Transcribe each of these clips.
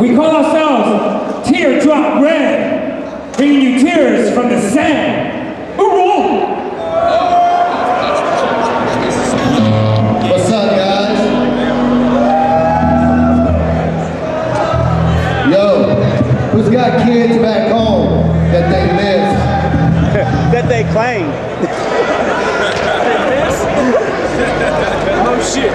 pleasure. We call ourselves Teardrop Red, bringing you tears from the sand. Ooh! What's up, guys? Yo, who's got kids back home that they miss? that they claim. Oh shit.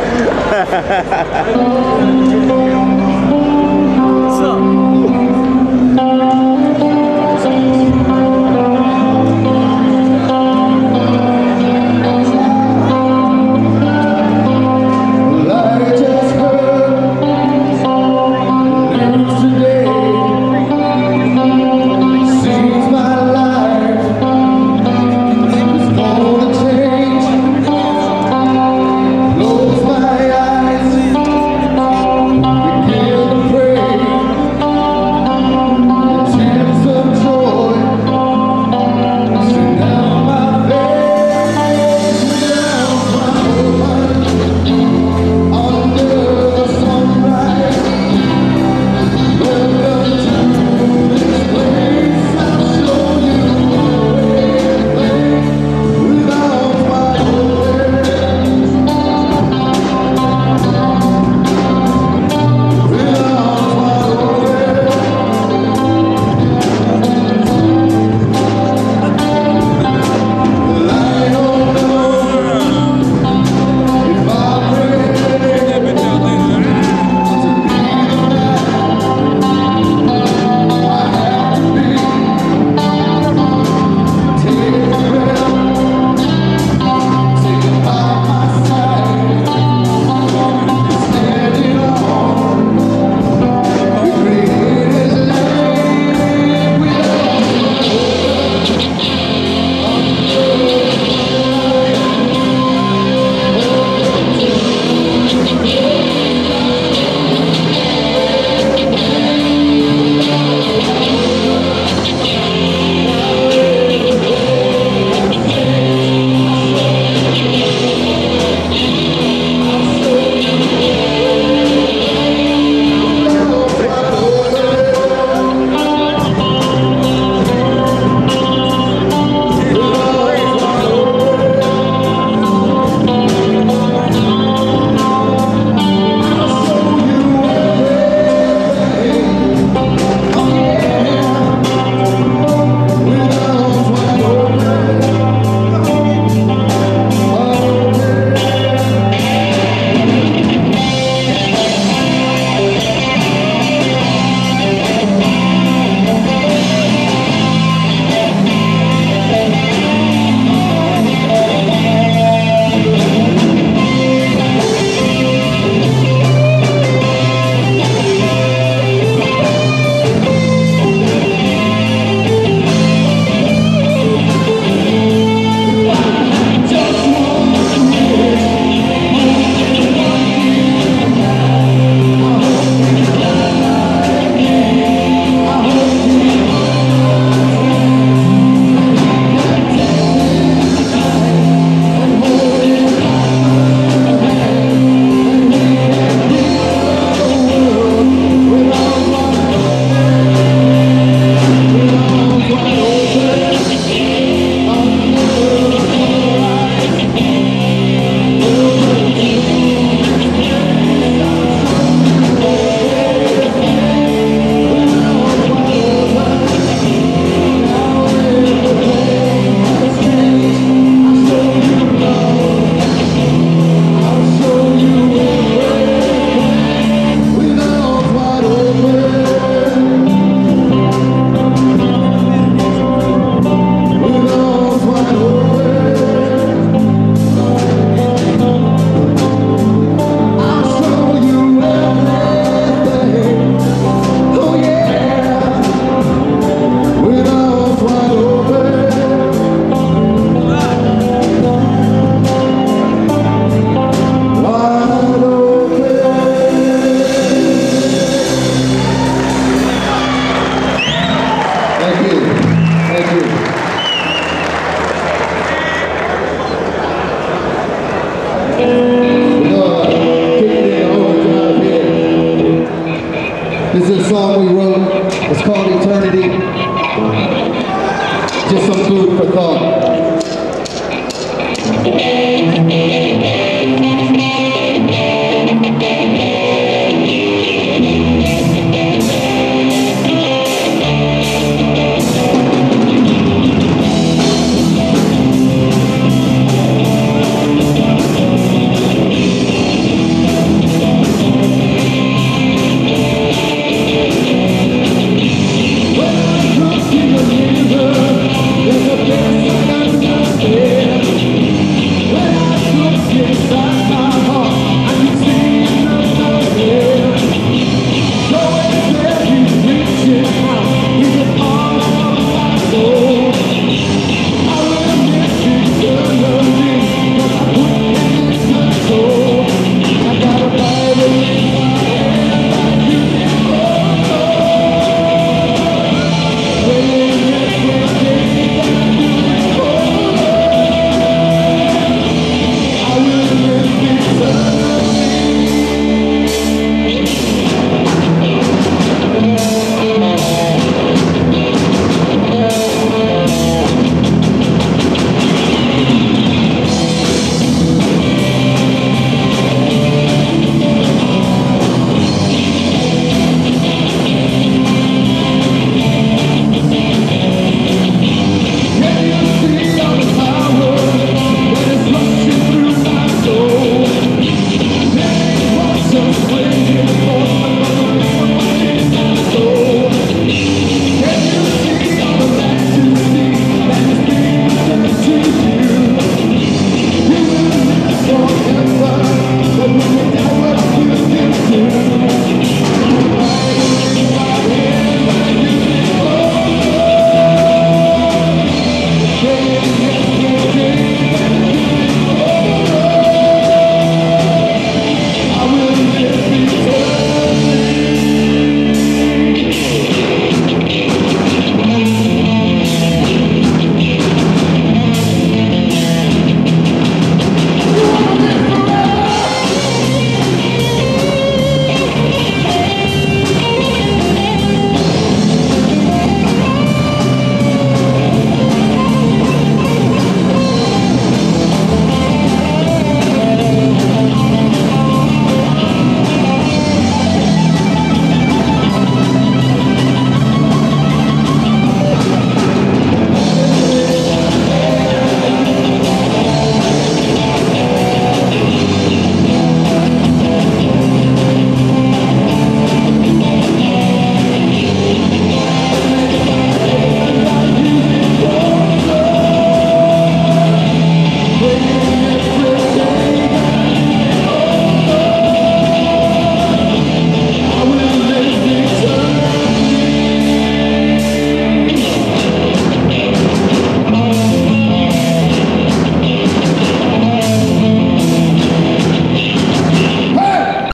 in